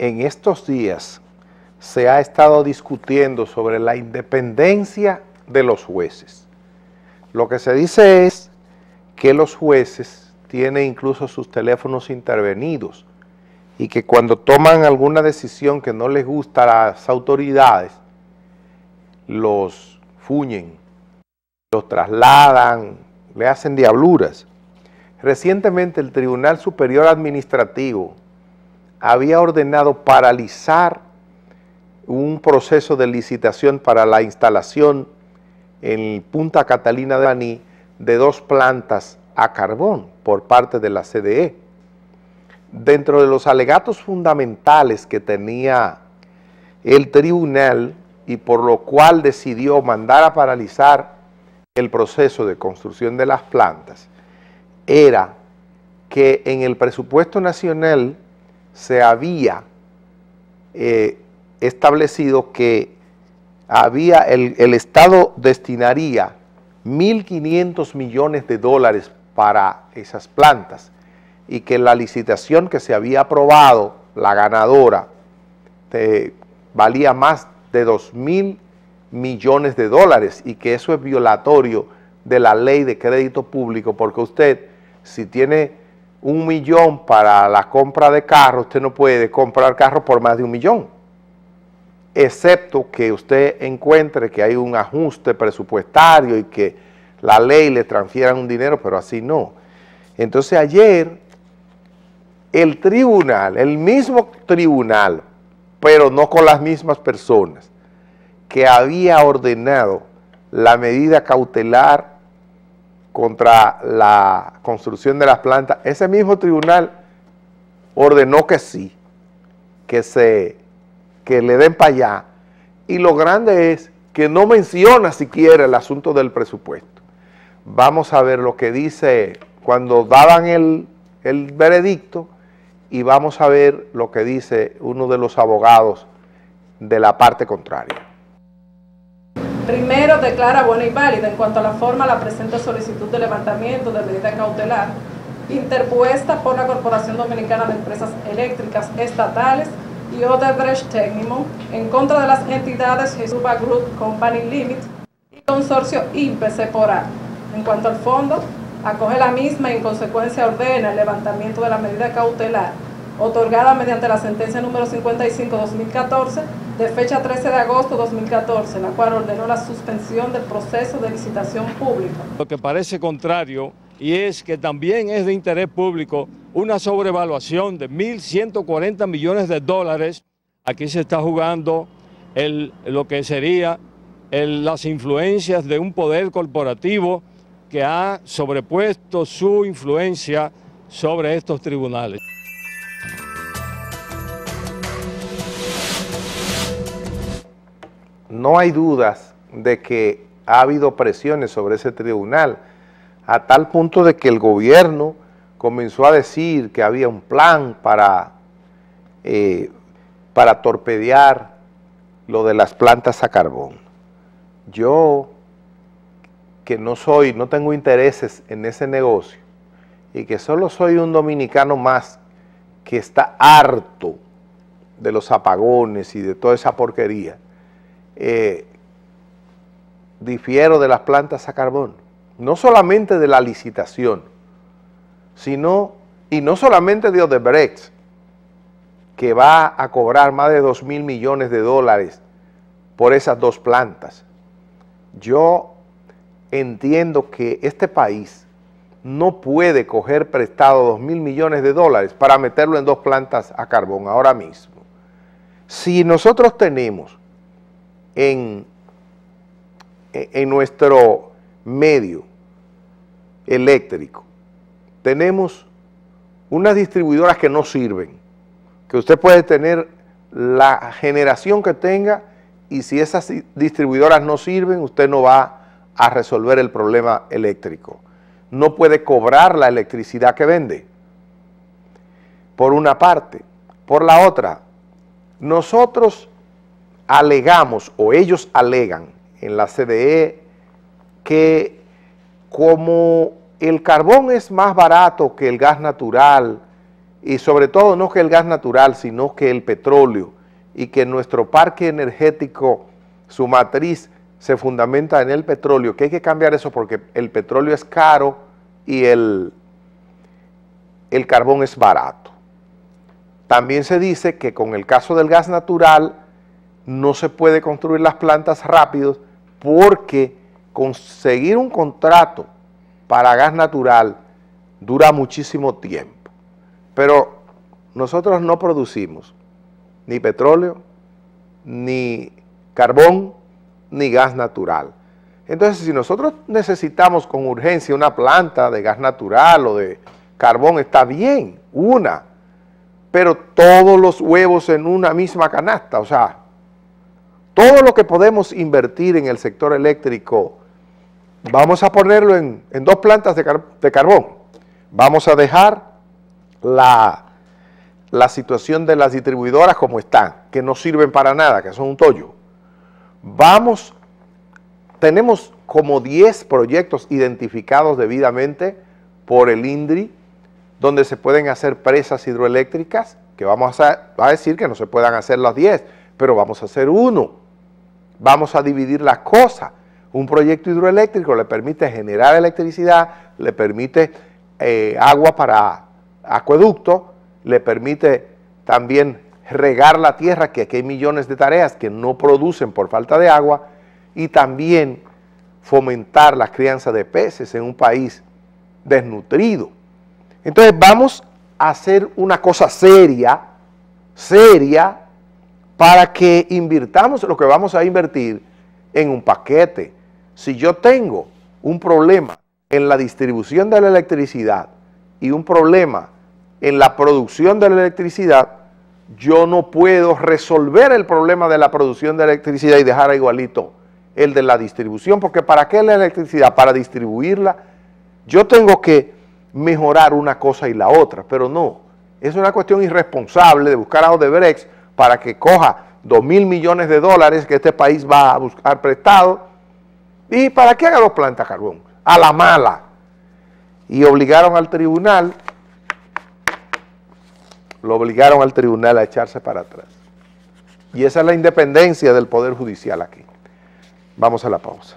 en estos días se ha estado discutiendo sobre la independencia de los jueces. Lo que se dice es que los jueces tienen incluso sus teléfonos intervenidos y que cuando toman alguna decisión que no les gusta a las autoridades, los fuñen, los trasladan, le hacen diabluras. Recientemente el Tribunal Superior Administrativo había ordenado paralizar un proceso de licitación para la instalación en Punta Catalina de Baní de dos plantas a carbón por parte de la CDE. Dentro de los alegatos fundamentales que tenía el tribunal y por lo cual decidió mandar a paralizar el proceso de construcción de las plantas, era que en el presupuesto nacional se había eh, establecido que había el, el Estado destinaría 1.500 millones de dólares para esas plantas y que la licitación que se había aprobado, la ganadora, valía más de 2.000 millones de dólares y que eso es violatorio de la ley de crédito público porque usted, si tiene un millón para la compra de carros, usted no puede comprar carros por más de un millón, excepto que usted encuentre que hay un ajuste presupuestario y que la ley le transfiera un dinero, pero así no. Entonces ayer el tribunal, el mismo tribunal, pero no con las mismas personas, que había ordenado la medida cautelar contra la construcción de las plantas, ese mismo tribunal ordenó que sí, que, se, que le den para allá. Y lo grande es que no menciona siquiera el asunto del presupuesto. Vamos a ver lo que dice cuando daban el, el veredicto y vamos a ver lo que dice uno de los abogados de la parte contraria. Primero, declara buena y válida en cuanto a la forma la presente solicitud de levantamiento de medida cautelar interpuesta por la Corporación Dominicana de Empresas Eléctricas Estatales y Odebrecht Technimon en contra de las entidades Jesuba Group Company Limited y Consorcio IPC por A. En cuanto al fondo, acoge la misma y en consecuencia ordena el levantamiento de la medida cautelar otorgada mediante la sentencia número 55-2014 de fecha 13 de agosto de 2014, la cual ordenó la suspensión del proceso de licitación pública. Lo que parece contrario y es que también es de interés público una sobrevaluación de 1.140 millones de dólares. Aquí se está jugando el, lo que sería las influencias de un poder corporativo que ha sobrepuesto su influencia sobre estos tribunales. No hay dudas de que ha habido presiones sobre ese tribunal, a tal punto de que el gobierno comenzó a decir que había un plan para, eh, para torpedear lo de las plantas a carbón. Yo, que no soy, no tengo intereses en ese negocio, y que solo soy un dominicano más que está harto de los apagones y de toda esa porquería, eh, difiero de las plantas a carbón, no solamente de la licitación, sino, y no solamente de Odebrecht, que va a cobrar más de 2 mil millones de dólares por esas dos plantas. Yo entiendo que este país no puede coger prestado 2 mil millones de dólares para meterlo en dos plantas a carbón ahora mismo. Si nosotros tenemos en, en nuestro medio eléctrico. Tenemos unas distribuidoras que no sirven, que usted puede tener la generación que tenga y si esas distribuidoras no sirven, usted no va a resolver el problema eléctrico. No puede cobrar la electricidad que vende, por una parte. Por la otra, nosotros alegamos, o ellos alegan en la CDE, que como el carbón es más barato que el gas natural y sobre todo no que el gas natural, sino que el petróleo y que nuestro parque energético, su matriz se fundamenta en el petróleo, que hay que cambiar eso porque el petróleo es caro y el, el carbón es barato. También se dice que con el caso del gas natural no se puede construir las plantas rápidos porque conseguir un contrato para gas natural dura muchísimo tiempo. Pero nosotros no producimos ni petróleo, ni carbón, ni gas natural. Entonces, si nosotros necesitamos con urgencia una planta de gas natural o de carbón, está bien, una, pero todos los huevos en una misma canasta, o sea, todo lo que podemos invertir en el sector eléctrico, vamos a ponerlo en, dos plantas de, carbón. Vamos a dejar la, la situación de las distribuidoras como están, que no sirven para nada, que son un tollo. Vamos, tenemos como 10 proyectos identificados debidamente por el INDRI, donde se pueden hacer presas hidroeléctricas, que vamos a, a decir que no se puedan hacer las 10, pero vamos a hacer uno. Vamos a dividir las cosas. Un proyecto hidroeléctrico le permite generar electricidad, le permite eh, agua para acueducto, le permite también regar la tierra, que aquí hay millones de tareas que no producen por falta de agua, y también fomentar la crianza de peces en un país desnutrido. Entonces vamos a hacer una cosa seria, seria, para que invirtamos lo que vamos a invertir en un paquete. Si yo tengo un problema en la distribución de la electricidad y un problema en la producción de la electricidad, yo no puedo resolver el problema de la producción de electricidad y dejar igualito el de la distribución, porque ¿para qué la electricidad? Para distribuirla, yo tengo que mejorar una cosa y la otra, pero no, es una cuestión irresponsable de buscar a Odebrecht para que coja 2 mil millones de dólares que este país va a buscar prestado y para que haga dos plantas carbón, a la mala. Y obligaron al tribunal, lo obligaron al tribunal a echarse para atrás. Y esa es la independencia del Poder Judicial aquí. Vamos a la pausa.